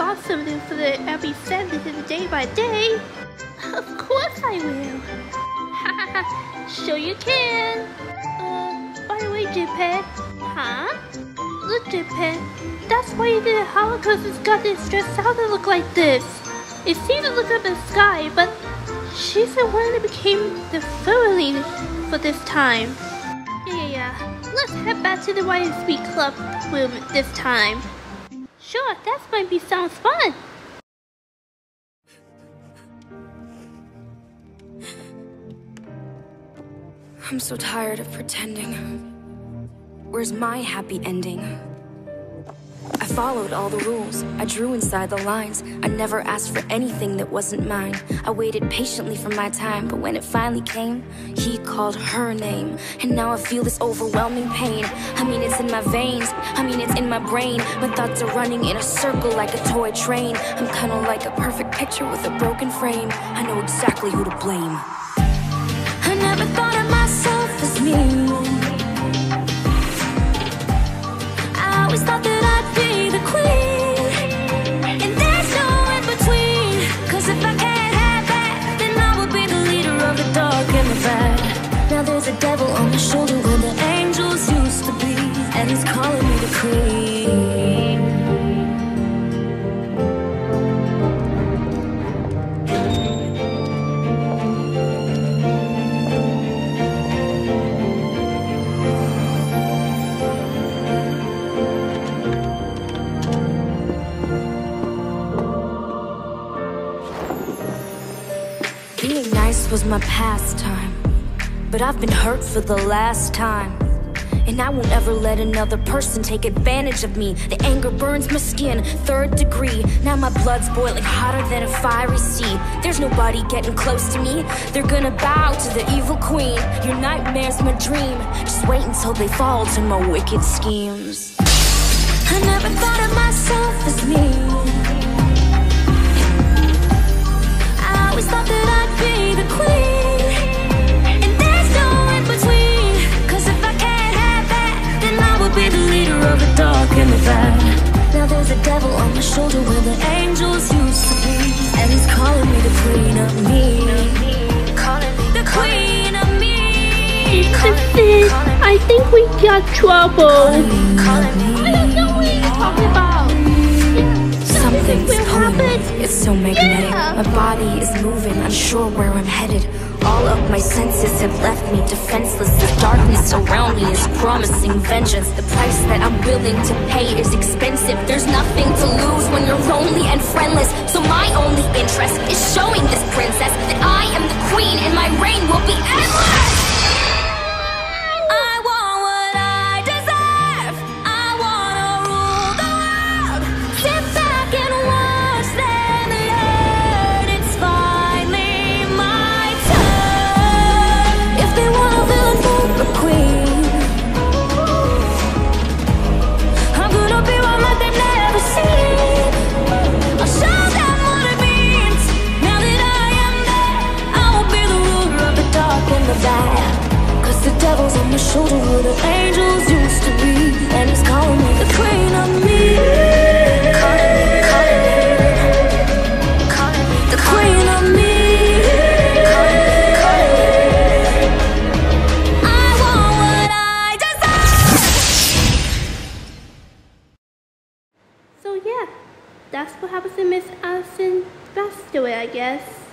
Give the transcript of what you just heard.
draw something so that I'd for the Abby Sanders day by day. Of course I will. sure you can. Uh, by the way, Jippy. Huh? Look, Jippy. That's why the Holocaust has got this stressed out to look like this. It seemed to look up at the sky, but she's the one that became the Furling for this time. Yeah, yeah, yeah. Let's head back to the YSB Club room this time. Sure, that might be sounds fun. I'm so tired of pretending. Where's my happy ending? Followed all the rules. I drew inside the lines. I never asked for anything that wasn't mine. I waited patiently for my time, but when it finally came, he called her name. And now I feel this overwhelming pain. I mean, it's in my veins. I mean, it's in my brain. My thoughts are running in a circle like a toy train. I'm kinda like a perfect picture with a broken frame. I know exactly who to blame. I never thought there's a devil on my shoulder where the angels used to be. And he's calling me the queen. Being nice was my pastime, but I've been hurt for the last time. And I won't ever let another person take advantage of me. The anger burns my skin, third degree. Now my blood's boiling hotter than a fiery sea. There's nobody getting close to me. They're gonna bow to the evil queen. Your nightmare's my dream. Just wait until they fall to my wicked schemes. I never thought of myself as me. The leader dark and the bad. Now there's a devil on my shoulder where the angels used to be. And he's calling me the queen of me. Calling me the queen of me. Sis, I think we got trouble. It's so magnetic. My body is moving, unsure where I'm headed. All of my senses have left me defenseless. The darkness around me is promising vengeance. The price that I'm willing to pay is expensive. There's nothing to lose when you're lonely and friendless. So my only interest is showing this princess that I am the queen and my reign will be endless. That's what happens to Miss Allison Bastaway, I guess.